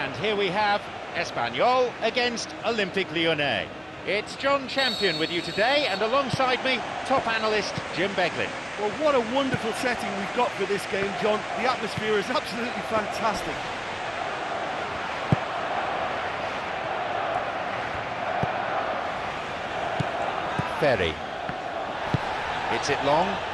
And here we have Espanyol against Olympique Lyonnais. It's John Champion with you today, and alongside me, top analyst Jim Beglin. Well, what a wonderful setting we've got for this game, John. The atmosphere is absolutely fantastic. Ferry. Hits it long.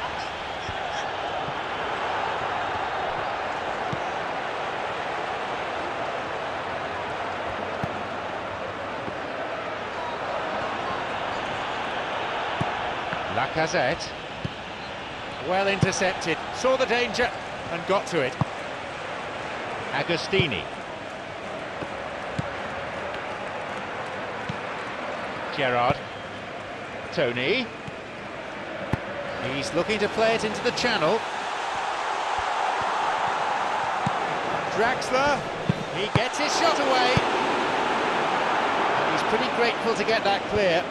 Lacazette. Well intercepted, saw the danger and got to it. Agostini. Gerrard. Tony. He's looking to play it into the channel. Draxler. He gets his shot away. And he's pretty grateful to get that clear.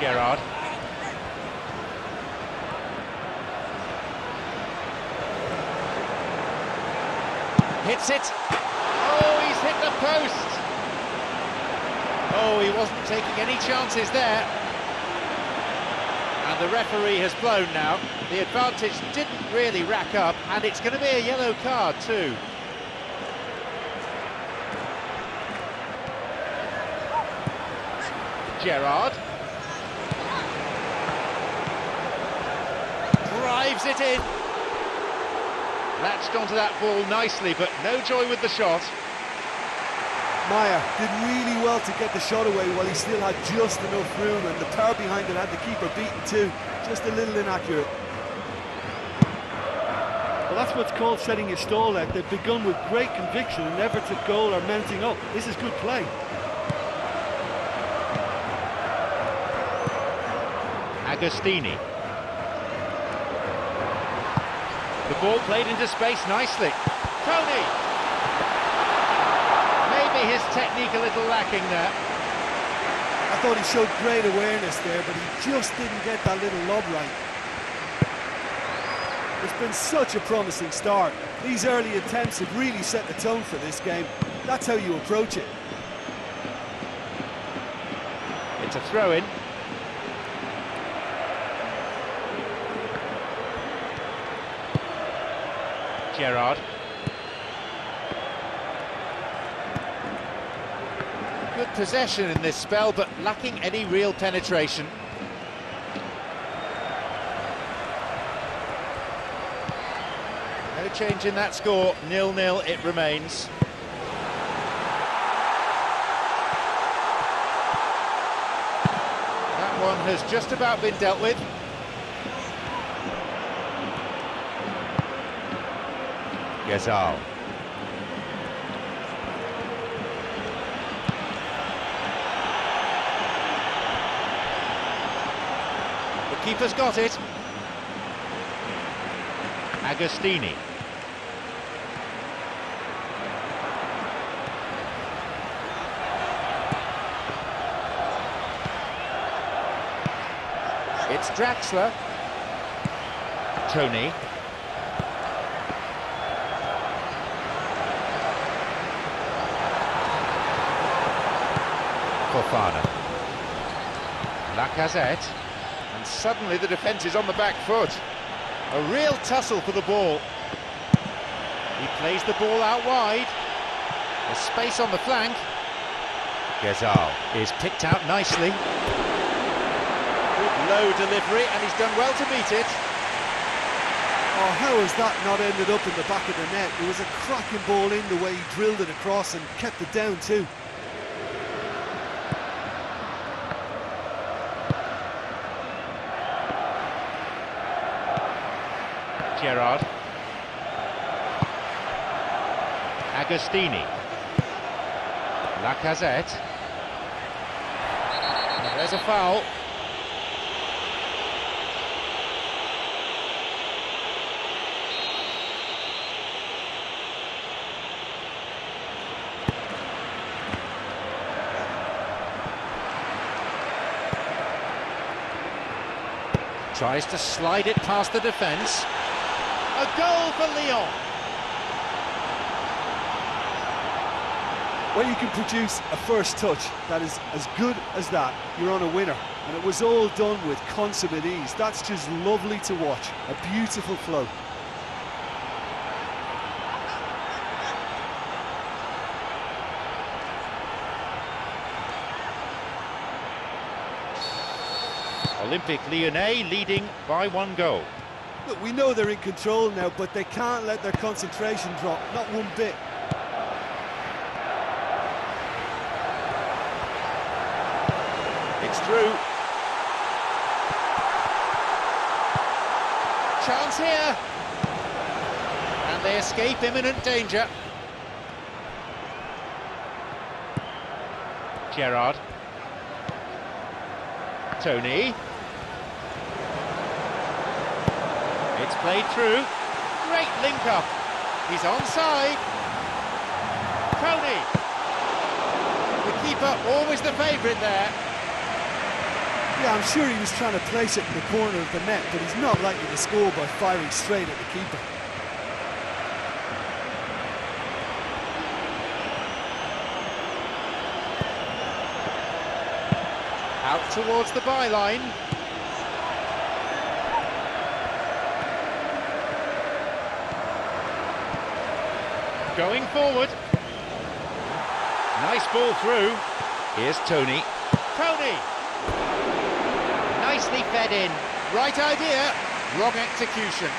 Gerrard. Hits it. Oh, he's hit the post. Oh, he wasn't taking any chances there. And the referee has blown now. The advantage didn't really rack up, and it's going to be a yellow card too. Gerrard. Drives it in. Latched onto that ball nicely, but no joy with the shot. Maya did really well to get the shot away while he still had just enough room, and the power behind it had the keeper beaten too. Just a little inaccurate. Well, that's what's called setting your stall out. They've begun with great conviction and efforts at goal are mounting up. This is good play. Agostini. The ball played into space nicely. Tony! Maybe his technique a little lacking there. I thought he showed great awareness there, but he just didn't get that little lob right. It's been such a promising start. These early attempts have really set the tone for this game. That's how you approach it. It's a throw-in. Gerrard. Good possession in this spell, but lacking any real penetration. No change in that score, nil-nil it remains. That one has just about been dealt with. Ghezzal. The keeper's got it. Agostini. It's Draxler. Tony. Fofana. Lacazette. And suddenly the defence is on the back foot. A real tussle for the ball. He plays the ball out wide. There's space on the flank. Ghezzal is picked out nicely. Good low delivery, and he's done well to meet it. Oh, how has that not ended up in the back of the net? It was a cracking ball in the way he drilled it across and kept it down too. Gerrard. Agostini. Lacazette. And there's a foul. Tries to slide it past the defence. A goal for Lyon. When you can produce a first touch that is as good as that, you're on a winner. And it was all done with consummate ease. That's just lovely to watch. A beautiful flow. Olympique Lyonnais leading by one goal. We know they're in control now, but they can't let their concentration drop, not one bit. It's through. Chance here. And they escape imminent danger. Gerrard. Tony. It's played through. Great link up. He's onside. Tony. The keeper always the favourite there. Yeah, I'm sure he was trying to place it in the corner of the net, but he's not likely to score by firing straight at the keeper. Out towards the byline. Going forward. Nice ball through. Here's Tony. Tony! Nicely fed in. Right idea, wrong execution.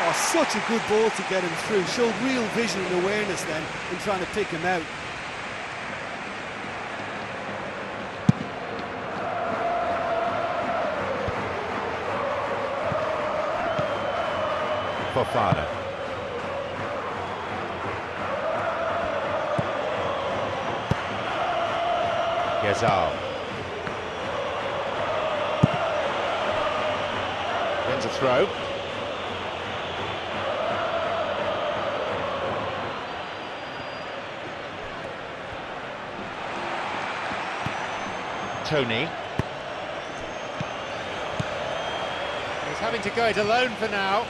Oh, such a good ball to get him through. Showed real vision and awareness then in trying to pick him out. Fofana. Ghezzal. Wins a throw. Tony. He's having to go it alone for now.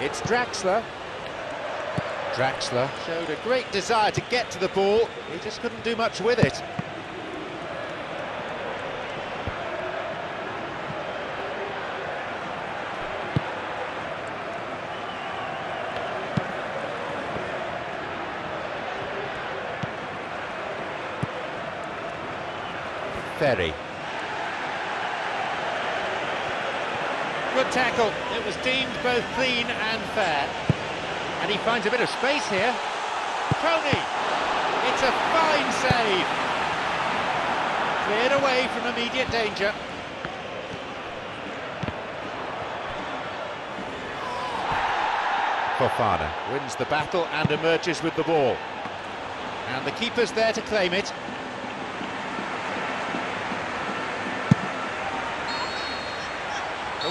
It's Draxler. Draxler showed a great desire to get to the ball. He just couldn't do much with it. Ferry. Good tackle. It was deemed both clean and fair. And he finds a bit of space here. Tony! It's a fine save. Cleared away from immediate danger. Fofana wins the battle and emerges with the ball. And the keeper's there to claim it.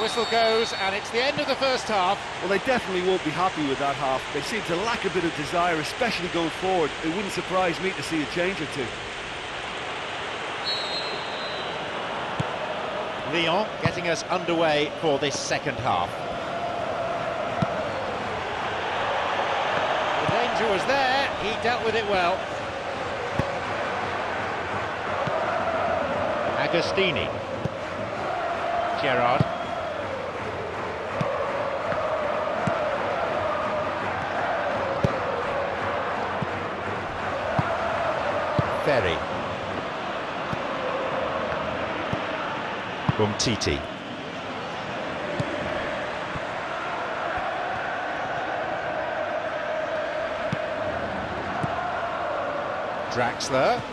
Whistle goes, and it's the end of the first half. Well, they definitely won't be happy with that half. They seem to lack a bit of desire, especially going forward. It wouldn't surprise me to see a change or two. Lyon getting us underway for this second half. The danger was there, he dealt with it well. Agostini. Gerrard. Ferry. Umtiti. Draxler.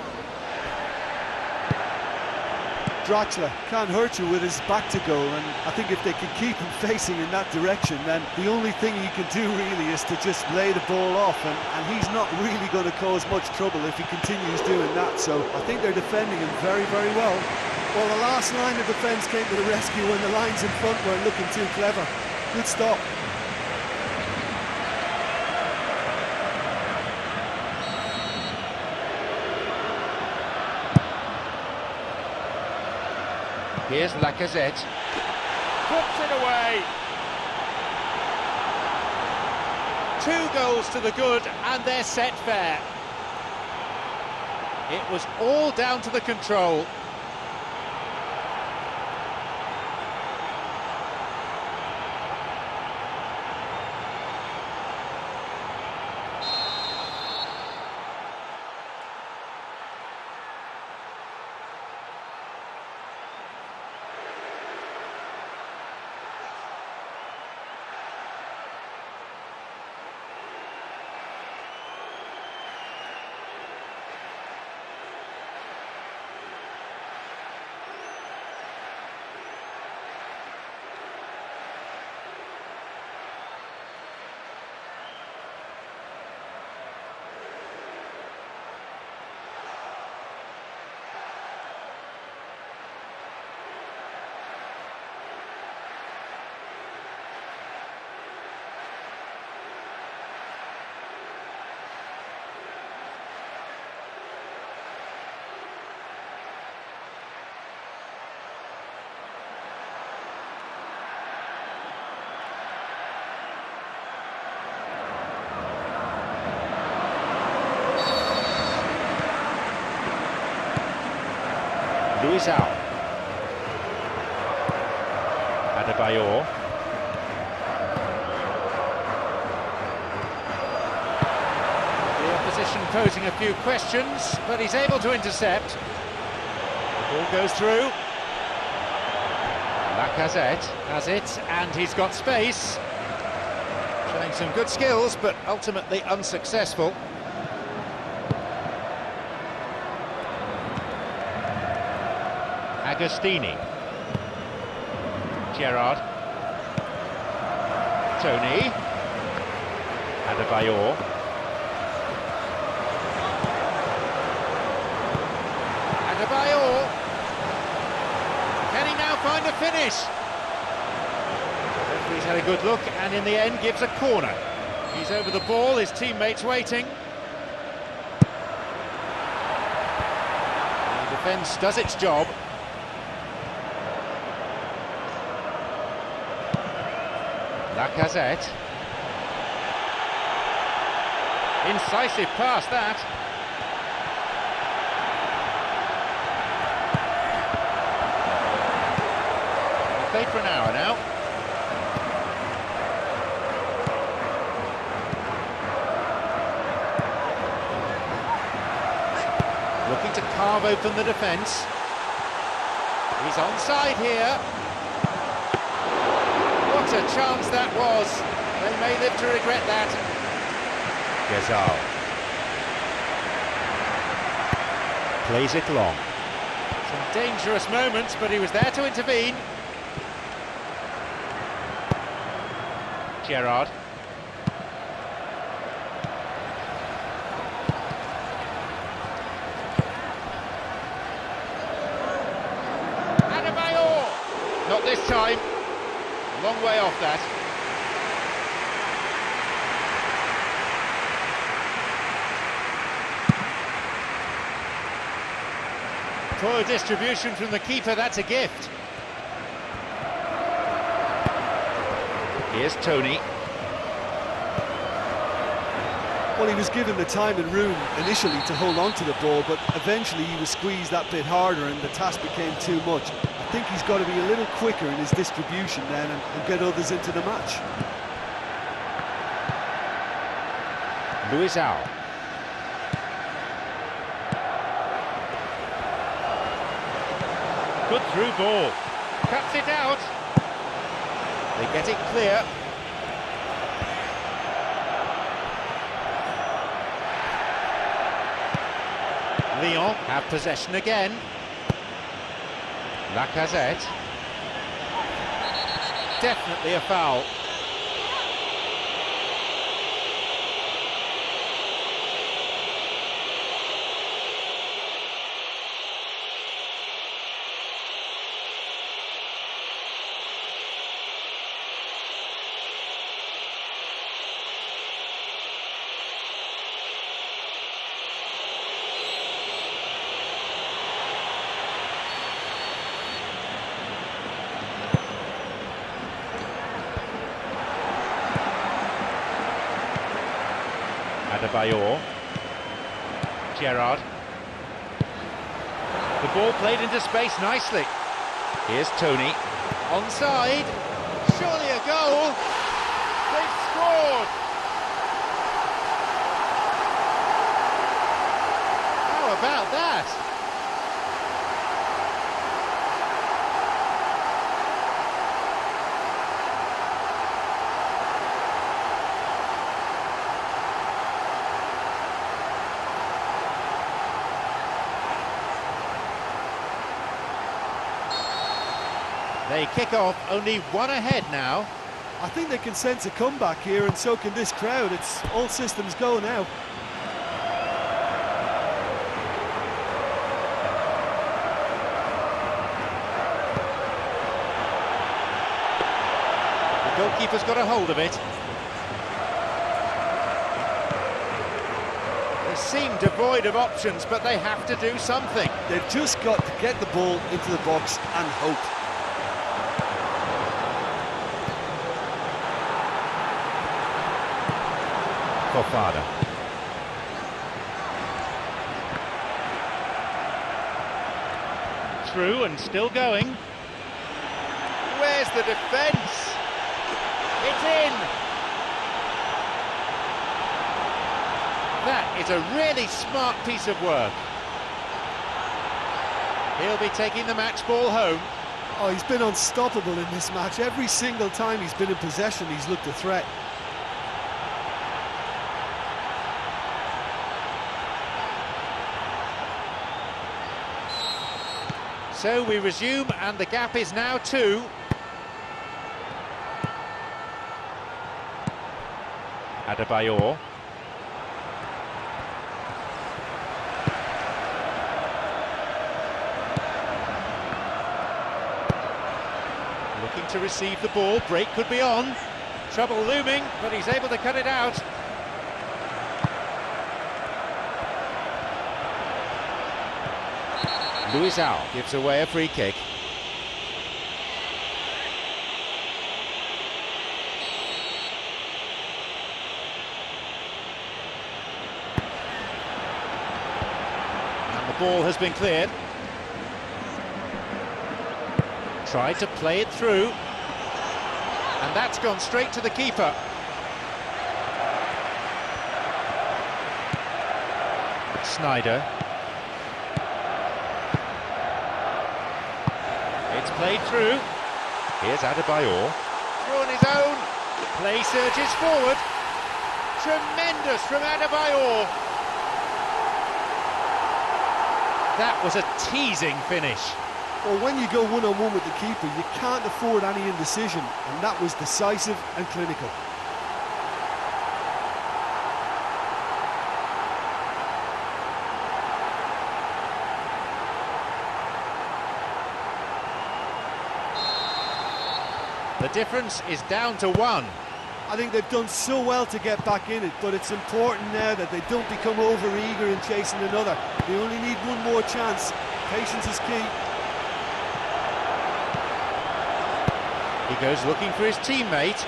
Draxler can't hurt you with his back to goal, and I think if they can keep him facing in that direction, then the only thing he can do really is to just lay the ball off, and, and he's not really going to cause much trouble if he continues doing that. So I think they're defending him very, very well. Well, the last line of defence came to the rescue when the lines in front weren't looking too clever. Good stop. Here's Lacazette. Puts it away. Two goals to the good, and they're set fair. It was all down to the control. Luisao. Adebayor. The opposition posing a few questions, but he's able to intercept. The ball goes through. Lacazette has it, and he's got space. Showing some good skills, but ultimately unsuccessful. Agostini. Gerrard. Tony. Adebayor. Adebayor. Can he now find a finish? Referee's had a good look and in the end gives a corner. He's over the ball, his teammates waiting. The defence does its job. Lacazette. Incisive pass that. Played for an hour now. Looking to carve open the defence. He's onside here. What a chance that was. They may live to regret that. Ghezzal. Plays it long. Some dangerous moments, but he was there to intervene. Gerrard. Adebayor! Not this time. Long way off that. Poor distribution from the keeper, that's a gift. Here's Tony. Well, he was given the time and room initially to hold on to the ball, but eventually he was squeezed that bit harder and the task became too much. I think he's got to be a little quicker in his distribution then and, and get others into the match. Luisao. Good through ball. Cuts it out. They get it clear. Lyon have possession again. Lacazette. Definitely a foul. Adebayor. Gerrard. The ball played into space nicely. Here's Tony. Onside. Surely a goal. They've scored. How about that? They kick off only one ahead now. I think they can sense a comeback here, and so can this crowd. It's all systems go now. The goalkeeper's got a hold of it. They seem devoid of options, but they have to do something. They've just got to get the ball into the box and hope. Fofana. Through and still going. Where's the defence? It's in! That is a really smart piece of work. He'll be taking the match ball home. Oh, he's been unstoppable in this match. Every single time he's been in possession, he's looked a threat. So we resume, and the gap is now two. Adebayor. Looking to receive the ball, break could be on. Trouble looming, but he's able to cut it out. Luisao gives away a free kick. And the ball has been cleared. Tried to play it through. And that's gone straight to the keeper. Sneijder played through. Here's Adebayor. Through on his own. Play surges forward. Tremendous from Adebayor. That was a teasing finish. Well, when you go one-on-one -on -one with the keeper, you can't afford any indecision, and that was decisive and clinical. Difference is down to one. I think they've done so well to get back in it, but it's important now that they don't become over-eager in chasing another. They only need one more chance. Patience is key. He goes looking for his teammate.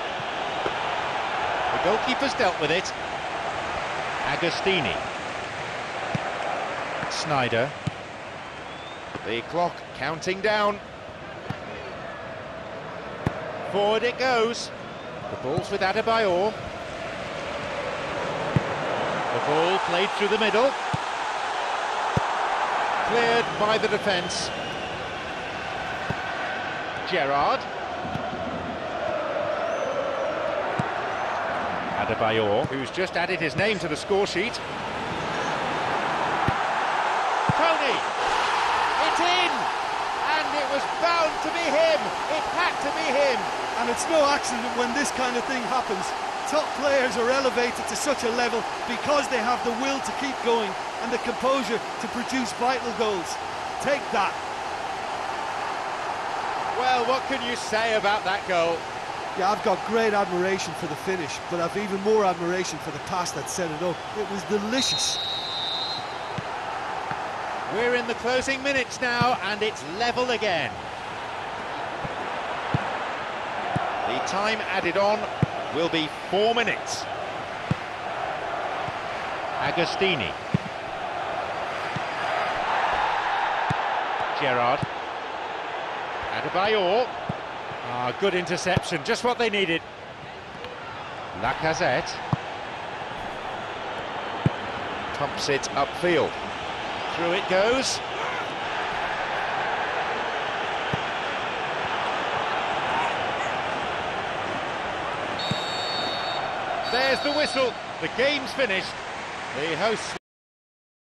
The goalkeeper's dealt with it. Agostini. Sneijder. The clock counting down. Forward it goes. The ball's with Adebayor. The ball played through the middle. Cleared by the defence. Gerrard. Adebayor, who's just added his name to the score sheet. Tony! It's in! Was bound to be him! It had to be him! And it's no accident when this kind of thing happens. Top players are elevated to such a level because they have the will to keep going and the composure to produce vital goals. Take that. Well, what can you say about that goal? Yeah, I've got great admiration for the finish, but I've even more admiration for the pass that set it up. It was delicious. We're in the closing minutes now, and it's level again. The time added on will be four minutes. Agostini. Gerrard. Adebayor. Ah, good interception, just what they needed. Lacazette. Pumps it upfield. Through it goes. There's the whistle. The game's finished. The hosts